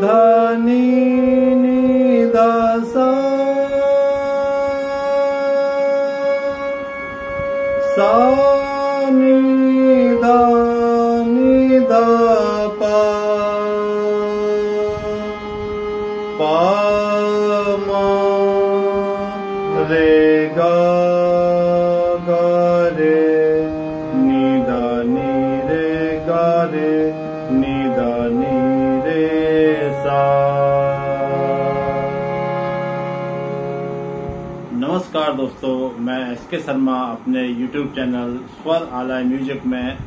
ध मैं एस के शर्मा अपने यूट्यूब चैनल स्वर आलय म्यूज़िक में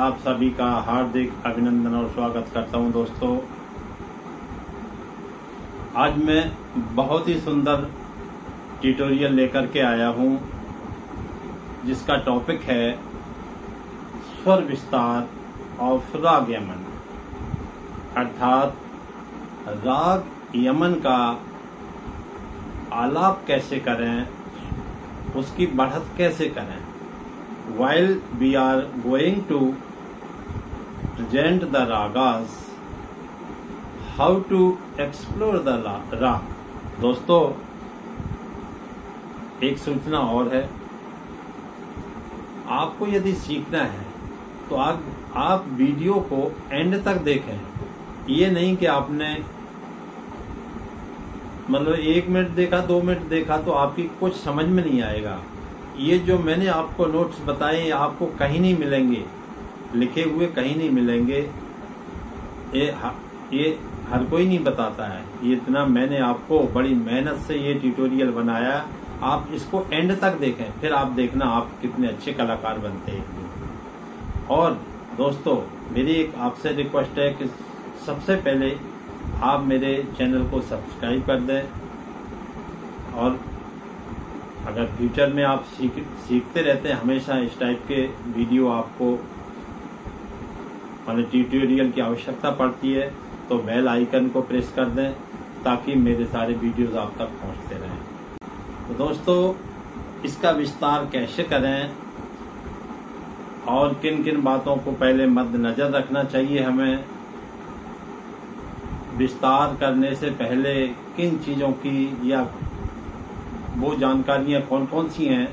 आप सभी का हार्दिक अभिनंदन और स्वागत करता हूँ दोस्तों। आज मैं बहुत ही सुंदर ट्यूटोरियल लेकर के आया हूँ, जिसका टॉपिक है स्वर विस्तार और राग यमन। अर्थात राग यमन का आलाप कैसे करें उसकी बढ़त कैसे करें? While we are going to present the ragas how to explore the raga दोस्तों, एक सूचना और है। आपको यदि सीखना है तो आप आप वीडियो को एंड तक देखें। ये नहीं कि आपने मतलब एक मिनट देखा, दो मिनट देखा तो आपकी कुछ समझ में नहीं आएगा। ये जो मैंने आपको नोट्स बताए आपको कहीं नहीं मिलेंगे। लिखे हुए कहीं नहीं मिलेंगे। ये ये हर कोई नहीं बताता है। ये इतना मैंने आपको बड़ी मेहनत से ये ट्यूटोरियल बनाया। आप इसको एंड तक देखें, फिर आप देखना आप कितने अच्छे कलाकार बनते हैं। और दोस्तों, मेरी एक आपसे रिक्वेस्ट है कि सबसे पहले आप मेरे चैनल को सब्सक्राइब कर दें और अगर फ्यूचर में आप सीख, सीखते रहते हैं, हमेशा इस टाइप के वीडियो आपको मतलब ट्यूटोरियल की आवश्यकता पड़ती है तो बेल आइकन को प्रेस कर दें ताकि मेरे सारे वीडियोस आप तक पहुँचते रहें। तो दोस्तों, इसका विस्तार कैसे करें और किन किन बातों को पहले मद्देनजर रखना चाहिए हमें विस्तार करने से पहले किन चीज़ों की या वो जानकारियाँ कौन कौन सी हैं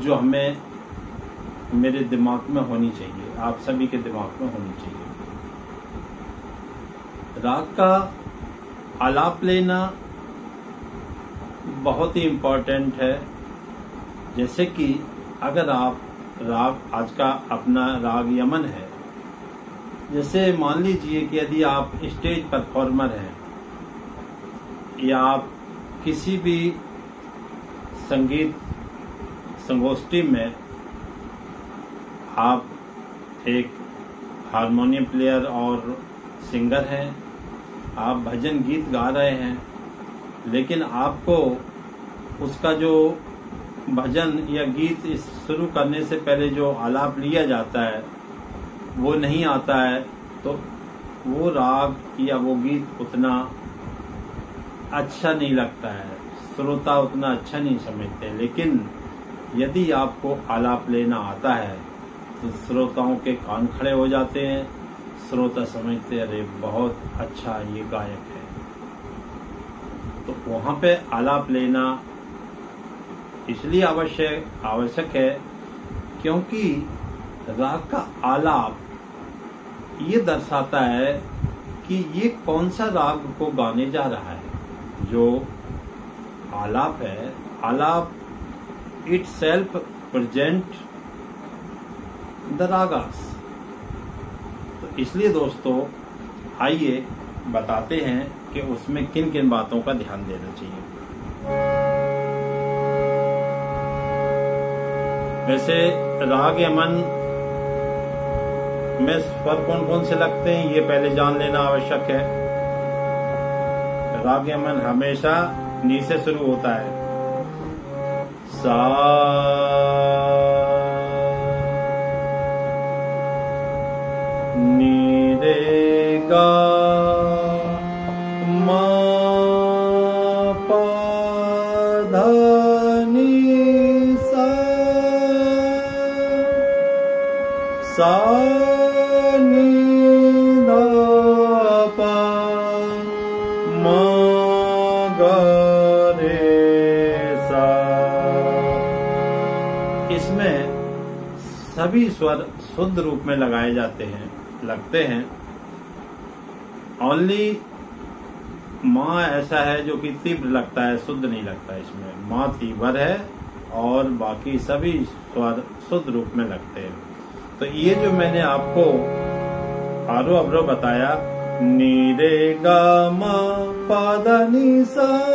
जो हमें, मेरे दिमाग में होनी चाहिए? आप सभी के दिमाग में होनी चाहिए। राग का आलाप लेना बहुत ही इम्पोर्टेंट है। जैसे कि अगर आप राग, आज का अपना राग यमन है जैसे मान लीजिए कि यदि आप स्टेज परफॉर्मर हैं, या आप किसी भी संगीत संगोष्ठी में आप एक हारमोनियम प्लेयर और सिंगर हैं, आप भजन गीत गा रहे हैं, लेकिन आपको उसका जो भजन या गीत शुरू करने से पहले जो आलाप लिया जाता है वो नहीं आता है तो वो राग या वो गीत उतना अच्छा नहीं लगता है। श्रोता उतना अच्छा नहीं समझते, लेकिन यदि आपको आलाप लेना आता है तो श्रोताओं के कान खड़े हो जाते हैं। श्रोता समझते अरे, बहुत अच्छा ये गायक है। तो वहाँ पे आलाप लेना इसलिए आवश्यक आवश्यक है, क्योंकि राग का आलाप ये दर्शाता है कि ये कौन सा राग को गाने जा रहा है, जो आलाप है। Alap itself present the ragas तो इसलिए दोस्तों, आइए बताते हैं कि उसमें किन किन बातों का ध्यान देना चाहिए। वैसे राग यमन में स्वर कौन कौन से लगते हैं, ये पहले जान लेना आवश्यक है। राग यमन हमेशा नी से शुरू होता है। सा इसमें सभी स्वर शुद्ध रूप में लगाए जाते हैं, लगते हैं। ओनली माँ ऐसा है जो कि तीव्र लगता है, शुद्ध नहीं लगता इसमें। माँ तीव्र है और बाकी सभी स्वर शुद्ध रूप में लगते हैं। तो ये जो मैंने आपको आरो अवरो बताया, नीरे गा मा पादा नी सा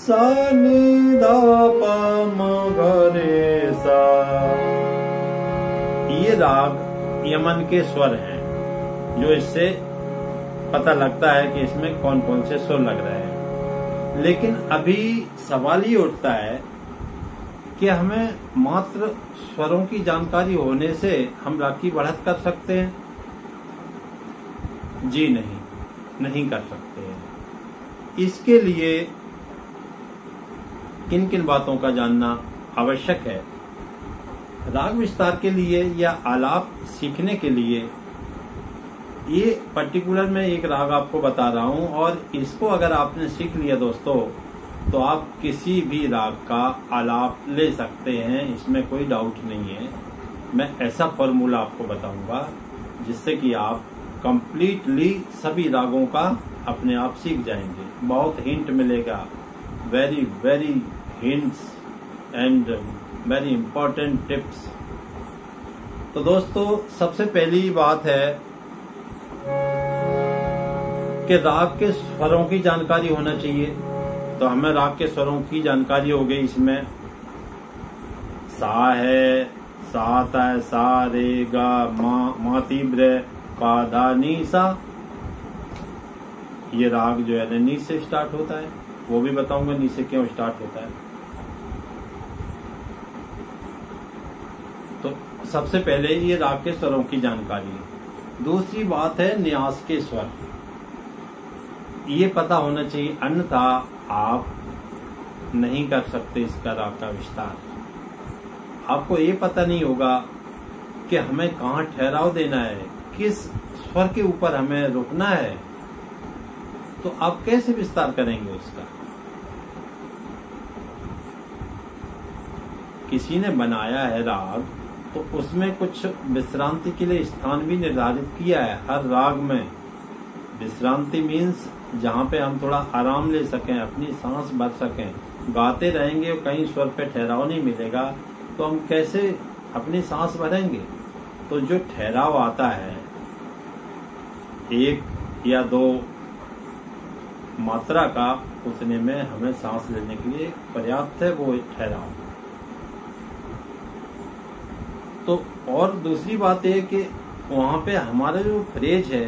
सा ये राग यमन के स्वर हैं, जो इससे पता लगता है कि इसमें कौन कौन से स्वर लग रहे हैं। लेकिन अभी सवाल ये उठता है कि हमें मात्र स्वरों की जानकारी होने से हम राग की बढ़त कर सकते हैं? जी नहीं नहीं कर सकते हैं। इसके लिए किन किन बातों का जानना आवश्यक है? राग विस्तार के लिए या आलाप सीखने के लिए? ये पर्टिकुलर मैं एक राग आपको बता रहा हूँ और इसको अगर आपने सीख लिया दोस्तों तो आप किसी भी राग का आलाप ले सकते हैं, इसमें कोई डाउट नहीं है। मैं ऐसा फॉर्मूला आपको बताऊँगा, जिससे कि आप कंप्लीटली सभी रागों का अपने आप सीख जाएँगे। बहुत हिंट मिलेगा। Very very hints and very important tips तो दोस्तों, सबसे पहली बात है कि राग के स्वरों की जानकारी होना चाहिए। तो हमें राग के स्वरों की जानकारी हो गई इसमें। सा है साता है, सा, रे, गा, मा मा तीव्र पा धा, नी, सा। ये राग जो है नी से स्टार्ट होता है। वो भी बताऊँगा, नी से क्यों स्टार्ट होता है तो सबसे पहले ये राग के स्वरों की जानकारी। है दूसरी बात है न्यास के स्वर। ये पता होना चाहिए, अन्यथा आप नहीं कर सकते इसका राग का विस्तार। आपको ये पता नहीं होगा कि हमें कहाँ ठहराव देना है, किस स्वर के ऊपर हमें रुकना है। तो आप कैसे विस्तार करेंगे उसका किसी ने बनाया है राग तो उसमें कुछ विश्रांति के लिए स्थान भी निर्धारित किया है, हर राग में। विश्रांति मीन्स जहाँ पे हम थोड़ा आराम ले सकें, अपनी सांस भर सकें। गाते रहेंगे और कहीं स्वर पे ठहराव नहीं मिलेगा तो हम कैसे अपनी सांस भरेंगे? तो जो ठहराव आता है, एक या दो मात्रा का, उतने में हमें सांस लेने के लिए पर्याप्त है वो ठहराव। तो और दूसरी बात यह कि वहाँ पे हमारा जो फ्रेज है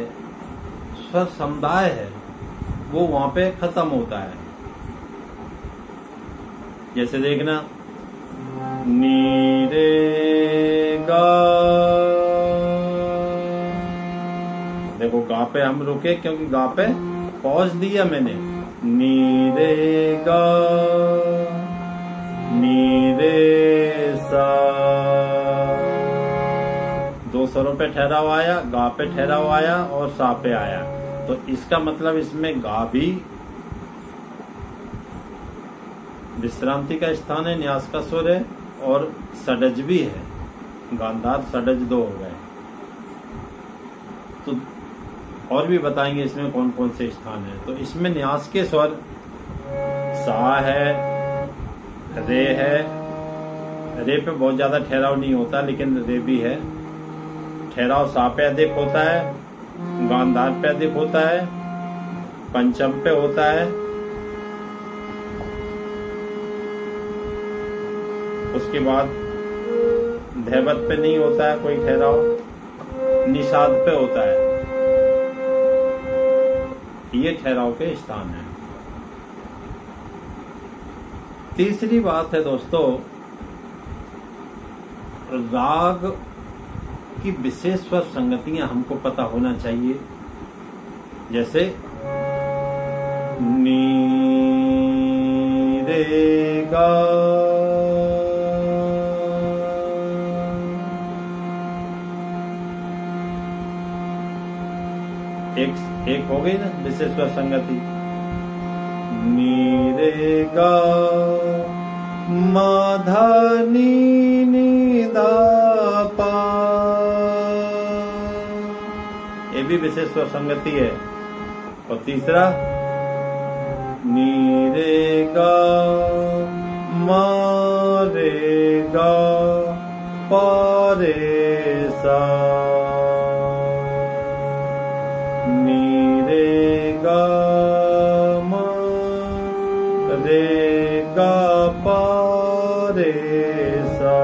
स्वर समुदाय है, वो वहाँ पे खत्म होता है। जैसे देखना, नीरे गा देखो गा पे हम रुके क्योंकि गा पे पॉज दिया मैंने। नीरे गा स्वरों पे ठहराव आया, गा पे ठहराव आया और सा पे आया। तो इसका मतलब इसमें गा भी विश्रांति का स्थान है, न्यास का स्वर है और सडज भी है। गांधार सडज दो हो गए। तो और भी बताएँगे इसमें कौन कौन से स्थान है। तो इसमें न्यास के स्वर सा है, रे है। रे पे बहुत ज़्यादा ठहराव नहीं होता, लेकिन रे भी है। ठहराव सा पे अधिक होता है गांधार पे अधिक होता है पंचम पे होता है। उसके बाद धैवत पे नहीं होता है कोई ठहराव निषाद पे होता है। ये ठहराव के स्थान है। तीसरी बात है दोस्तों, राग की विशेष स्वर संगतियाँ हमको पता होना चाहिए। जैसे नी रे गा एक एक हो गई ना विशेष स्वर संगति। नी रे गा माधानी निदा पा ये भी विशेष स्वर संगति है। और तीसरा नीरे गा पारे सा नीरे गा पारे सा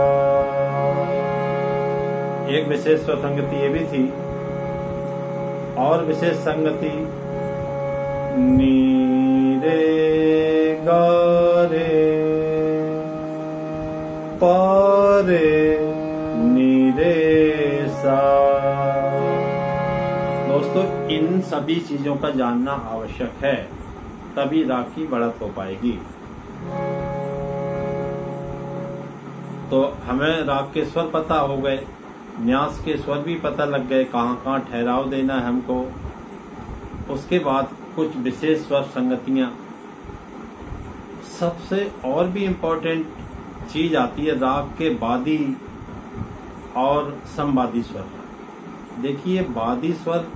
एक विशेष स्वर संगति ये भी थी और विशेष संगति। नीरे गारे, पारे नीरे सा। दोस्तों, इन सभी चीज़ों का जानना आवश्यक है, तभी की बढ़त हो पाएगी। तो हमें राग के स्वर पता हो गए। न्यास के स्वर भी पता लग गए, कहाँ कहाँ ठहराव देना है हमको। उसके बाद कुछ विशेष स्वर संगतियाँ। सबसे और भी इम्पोर्टेंट चीज़ आती है राग के बादी और संवादी स्वर। देखिए, बादी स्वर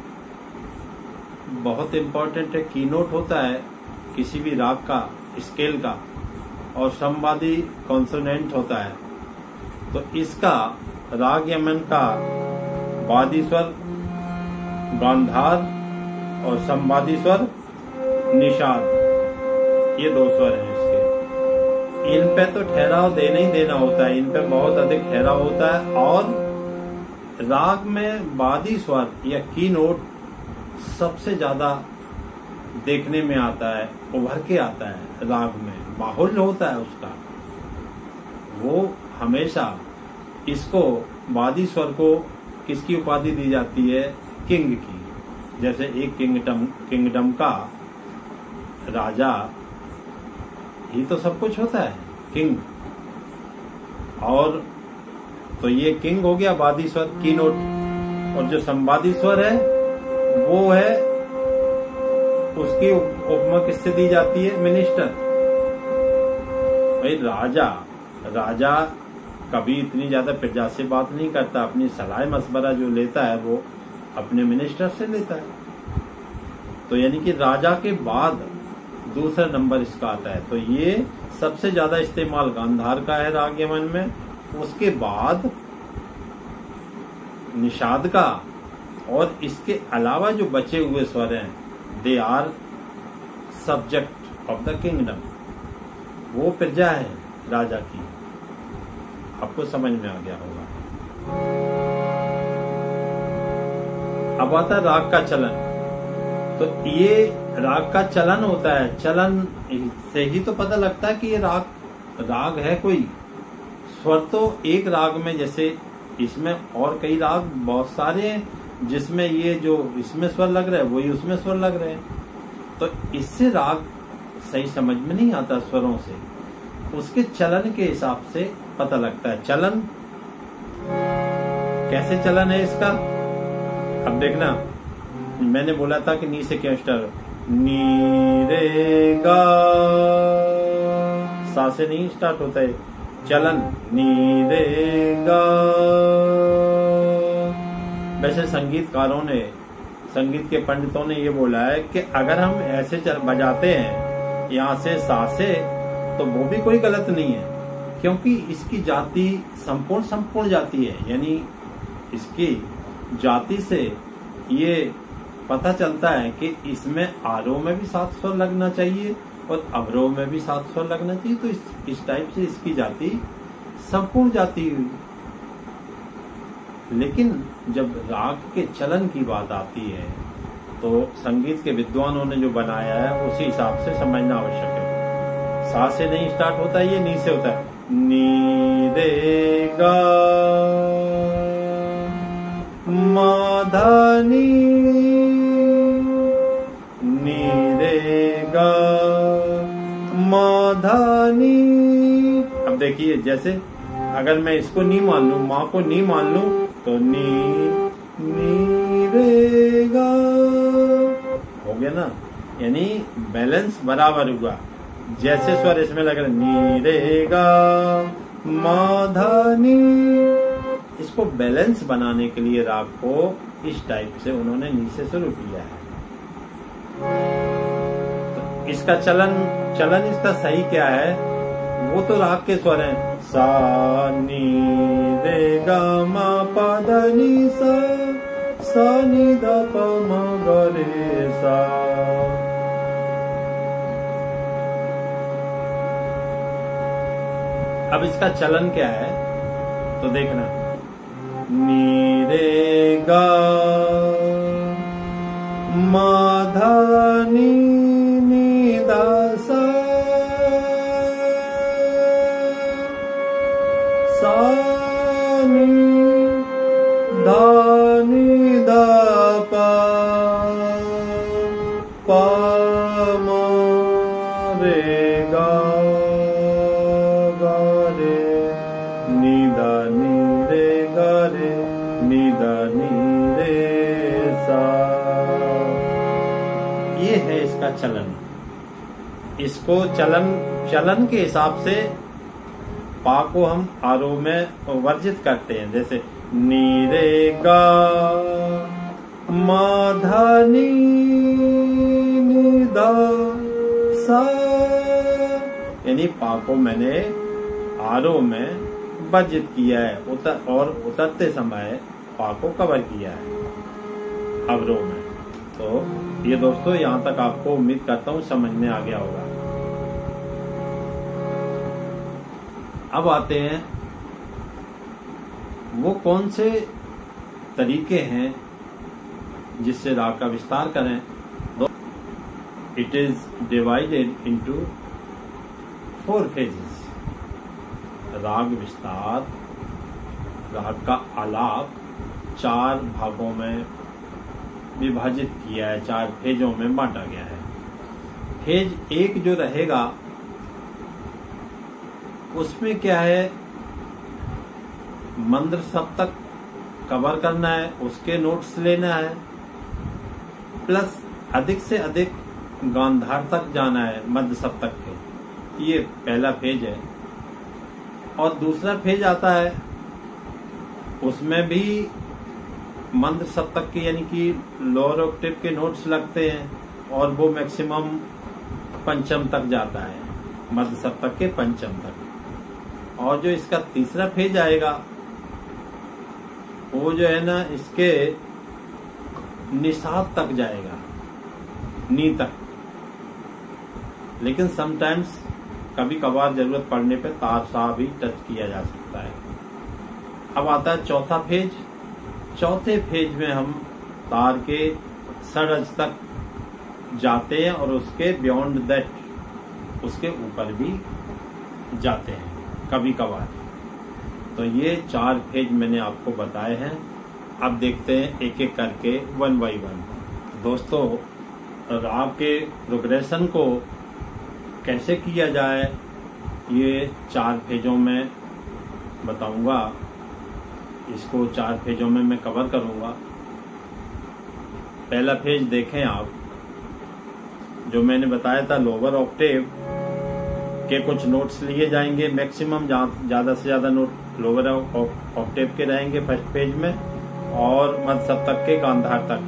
बहुत इम्पोर्टेंट है कीनोट होता है किसी भी राग का स्केल का, और संवादी कॉन्सोनेंट होता है। तो इसका राग यमन का वादी स्वर गांधार और संवादी स्वर निषाद। ये दो स्वर हैं इसके। इन पे तो ठहराव देना ही देना होता है। इन पे बहुत अधिक ठहराव होता है और राग में वादी स्वर या की नोट सबसे ज़्यादा देखने में आता है, उभर के आता है राग में। बाहुल्य होता है उसका। वो हमेशा इसको वादी स्वर को किसकी उपाधि दी जाती है? किंग की। जैसे एक किंगडम किंगडम का राजा ही तो सब कुछ होता है, किंग। और तो ये किंग हो गया वादी स्वर की नोट और जो संवादी स्वर है, वो है, उसकी उपमा किससे दी जाती है? मिनिस्टर भाई राजा। राजा कभी इतनी ज़्यादा प्रजा से बात नहीं करता, अपनी सलाह मशवरा जो लेता है, वो अपने मिनिस्टर से लेता है। तो यानी कि राजा के बाद दूसरा नंबर इसका आता है। तो ये सबसे ज़्यादा इस्तेमाल गांधार का है राग यमन में। उसके बाद निषाद का, और इसके अलावा जो बचे हुए स्वर हैं they are subject of the kingdom वो प्रजा है राजा की। आपको समझ में आ गया होगा। अब आता है राग का चलन। तो ये राग का चलन होता है, चलन से ही तो पता लगता है कि ये राग राग है कोई। स्वर तो एक राग में, जैसे इसमें और कई राग बहुत सारे हैं, जिसमें ये जो इसमें स्वर लग रहा है, वही उसमें स्वर लग रहे हैं। तो इससे राग सही समझ में नहीं आता, स्वरों से। उसके चलन के हिसाब से पता लगता है। चलन? कैसे चलन है इसका? अब देखना। मैंने बोला था कि नी से क्यों स्टार्ट नी रे गा सा से नहीं स्टार्ट होता है। चलन नी रे गा वैसे संगीतकारों ने, संगीत के पंडितों ने ये बोला है कि अगर हम ऐसे बजाते हैं, यहाँ से सा से तो वो भी कोई गलत नहीं है। क्योंकि इसकी जाति संपूर्ण संपूर्ण जाति है यानी इसकी जाति से ये पता चलता है कि इसमें आरोह में भी सात स्वर लगना चाहिए और अवरोह में भी सात स्वर लगना चाहिए। तो इस, टाइप से इसकी जाति संपूर्ण जाति। हुई लेकिन जब राग के चलन की बात आती है तो संगीत के विद्वानों ने जो बनाया है उसी हिसाब से समझना आवश्यक है। सा से नहीं स्टार्ट होता है ये नी से होता है। अब देखिए, जैसे अगर मैं इसको नहीं मान लू, माँ को नहीं मान लू तो नी नी रे गा हो गया ना? यानी बैलेंस बराबर हुआ। जैसे स्वर इसमें लग रहा नी रे गा, माधानी। इसको बैलेंस बनाने के लिए राग को इस टाइप से उन्होंने नीचे शुरू किया है। तो इसका चलन चलन इसका सही क्या है? वो तो राग के स्वर हैं। सा, नी मा, पा, धा, नी, सा सा, नी दा पा, मा रे, सा। अब इसका चलन क्या है? तो देखना। नीरे गा माधा इसका चलन। इसको चलन चलन के हिसाब से पा को हम आरोह में वर्जित करते हैं। जैसे नी रे गा माधा नी नी सा। यानी पा को मैंने आरोह में वर्जित किया है। उतर और उतरते समय पा को कवर किया है, अवरोह में। तो ये दोस्तों, यहाँ तक आपको उम्मीद करता हूँ समझ में आ गया होगा। अब आते हैं। वो कौन से तरीके हैं जिससे राग का विस्तार करें? It is divided into four phases राग विस्तार, राग का आलाप, चार भागों में विभाजित किया है, चार फेजों में बांटा गया है। फ़ेज़ एक जो रहेगा, उसमें क्या है? मंत्र सप्तक कवर करना है, उसके नोट्स लेना है प्लस अधिक से अधिक गांधार तक जाना है मध्य सप्तक के। ये पहला फ़ेज़ है। और दूसरा फ़ेज़ आता है, उसमें भी मंत्र सप्तक के यानी कि लोअर ऑक्टेव के नोट्स लगते हैं और वो मैक्सिमम पंचम तक जाता है। मध्य सप्तक के पंचम तक। और जो इसका तीसरा फ़ेज़ आएगा, वो जो है ना, इसके निषाद तक जाएगा। नी तक। लेकिन समटाइम्स कभी कभार ज़रूरत पड़ने पे तार सा भी टच किया जा सकता है। अब आता है चौथा फ़ेज़ चौथे फ़ेज़ में हम तार के सरज तक जाते हैं और उसके बियॉन्ड दैट उसके ऊपर भी जाते हैं, कभी कभार। तो ये चार फ़ेज़ मैंने आपको बताए हैं। अब देखते हैं एक एक करके वन बाई वन दोस्तों राग के प्रोग्रेशन को कैसे किया जाए, ये चार फेजों में बताऊँगा। इसको चार फेजों में मैं कवर करूँगा। पहला फ़ेज़ देखें आप। जो मैंने बताया था लोअर ऑक्टेव के कुछ नोट्स लिए जाएँगे। मैक्सिमम ज़्यादा से ज़्यादा नोट लोअर ऑक्टेव के रहेंगे फ़र्स्ट पेज में और मध्य सप्तक के गांधार तक।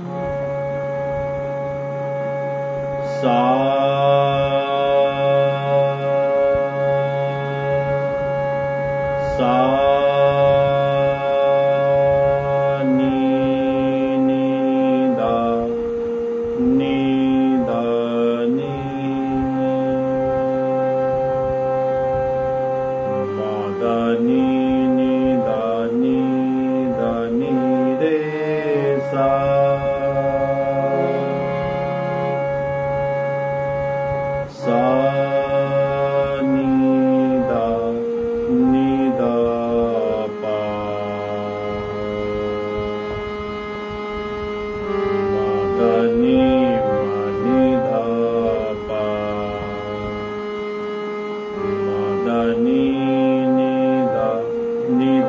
सा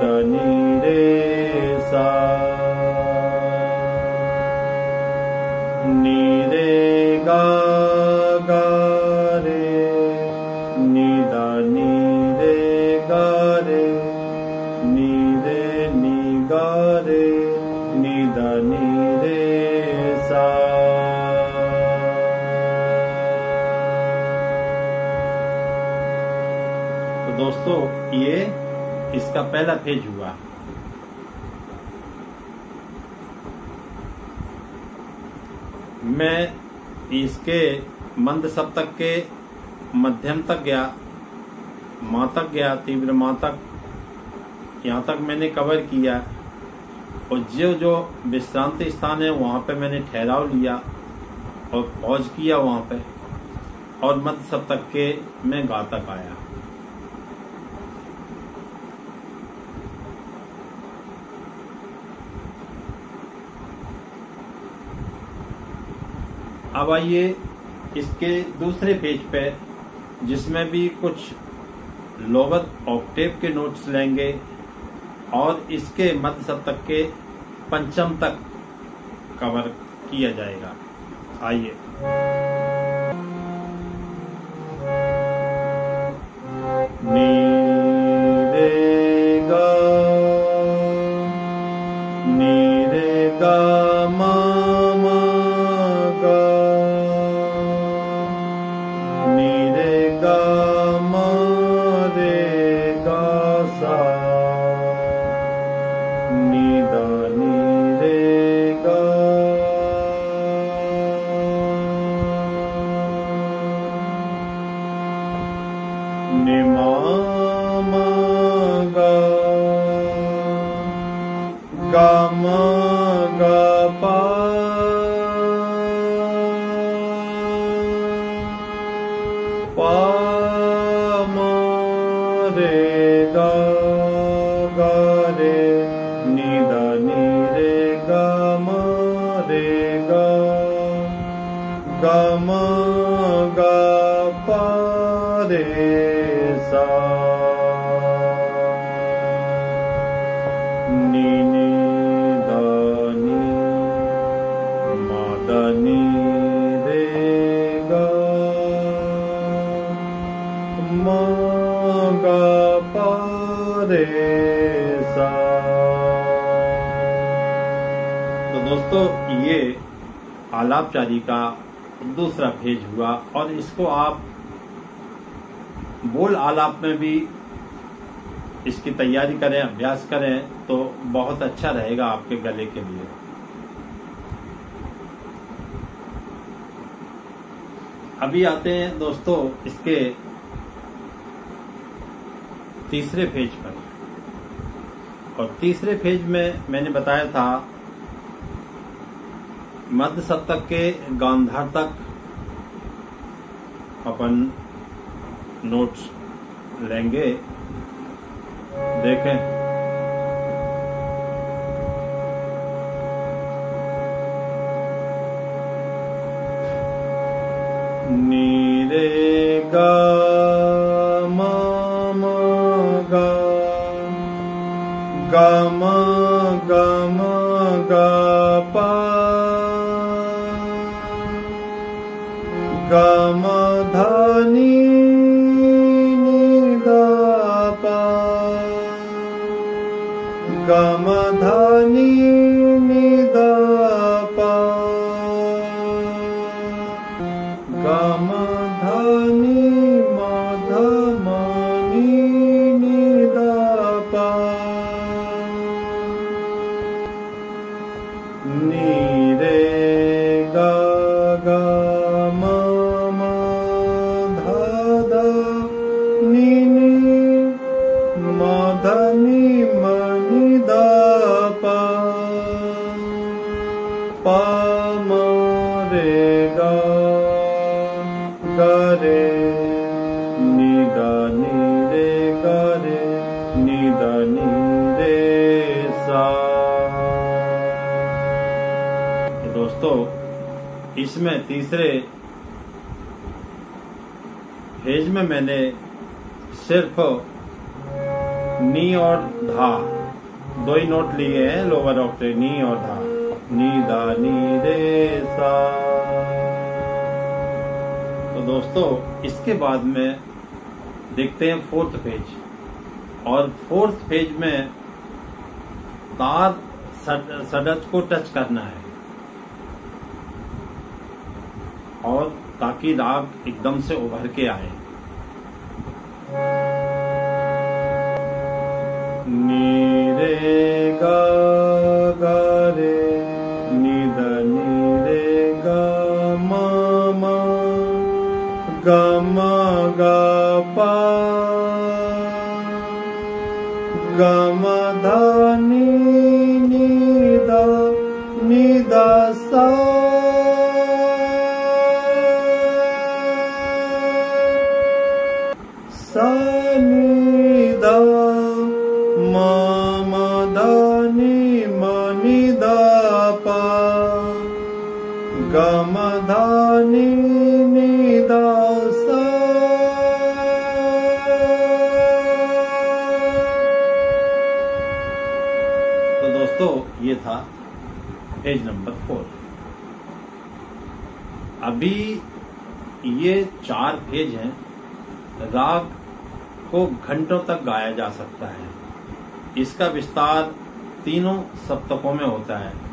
निरे सा। इसका पहला पेज हुआ। मैं इसके मंद सप्तक के मध्यम तक गया, माँ तक गया, तीव्र माँ तक। यहाँ तक मैंने कवर किया। और जो जो विश्रांति स्थान है, वहाँ पे मैंने ठहराव लिया और पहुँच किया वहाँ पे। और मध्य सप्तक के मैं गा तक आया। अब आइए इसके दूसरे पेज पे जिसमें भी कुछ लोअर ऑक्टेव के नोट्स लेंगे और इसके मध्य सप्तक के पंचम तक कवर किया जाएगा। आइए। तो दोस्तों, ये आलापचारी का दूसरा पेज हुआ और इसको आप बोल आलाप में भी इसकी तैयारी करें, अभ्यास करें तो बहुत अच्छा रहेगा आपके गले के लिए। अभी आते हैं दोस्तों, इसके तीसरे पेज पर। और तीसरे फ़ेज़ में मैंने बताया था मध्य सप्तक के गांधार तक अपन नोट्स लेंगे। देखें। मध इसमें तीसरे फ़ेज़ में मैंने सिर्फ़ नी और धा, दो ही नोट लिए हैं लोअर ऑक्टेव नी और धा। नी धा, नी, रे, सा। तो दोस्तों, इसके बाद में देखते हैं फोर्थ पेज। और फोर्थ पेज में तार सडत को टच करना है। और ताकि राग एकदम से उभर के आए। नीरे तो दोस्तों, ये था पेज नंबर फोर अभी ये चार पेज हैं, राग को घंटों तक गाया जा सकता है। इसका विस्तार तीनों सप्तकों में होता है।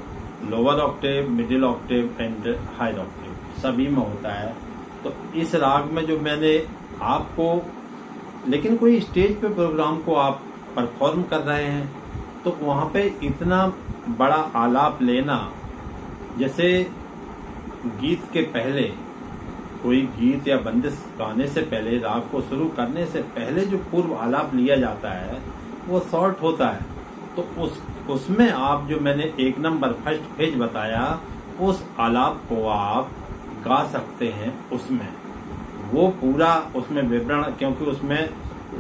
Lower octave middle octave and higher octave सभी में होता है। तो इस राग में जो मैंने आपको, लेकिन कोई स्टेज पे प्रोग्राम को आप परफॉर्म कर रहे हैं तो वहाँ पे इतना बड़ा आलाप लेना, जैसे गीत के पहले, कोई गीत या बंदिश गाने से पहले, राग को शुरू करने से पहले जो पूर्व आलाप लिया जाता है, वो शॉर्ट होता है। तो उस, उसमें आप जो मैंने एक नंबर फ़र्स्ट पेज बताया, उस आलाप को आप गा सकते हैं उसमें। वो पूरा उसमें विवरण, क्योंकि उसमें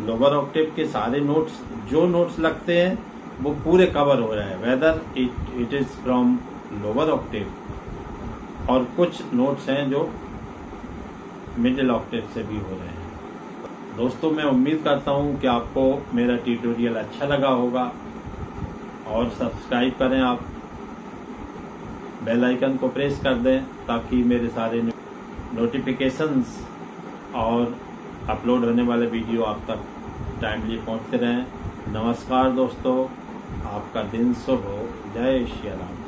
लोअर ऑक्टेव के सारे नोट्स जो नोट्स लगते हैं, वो पूरे कवर हो रहे हैं। Whether it it is from lower octave और कुछ नोट्स हैं जो मिडिल ऑक्टेव से भी हो रहे हैं। दोस्तों, मैं उम्मीद करता हूँ कि आपको मेरा ट्यूटोरियल अच्छा लगा होगा। और सब्सक्राइब करें आप। बेल आइकन को प्रेस कर दें ताकि मेरे सारे नोटिफिकेशंस और अपलोड होने वाले वीडियो आप तक टाइमली पहुँचते रहें। नमस्कार दोस्तों, आपका दिन शुभ हो। जय श्री राम।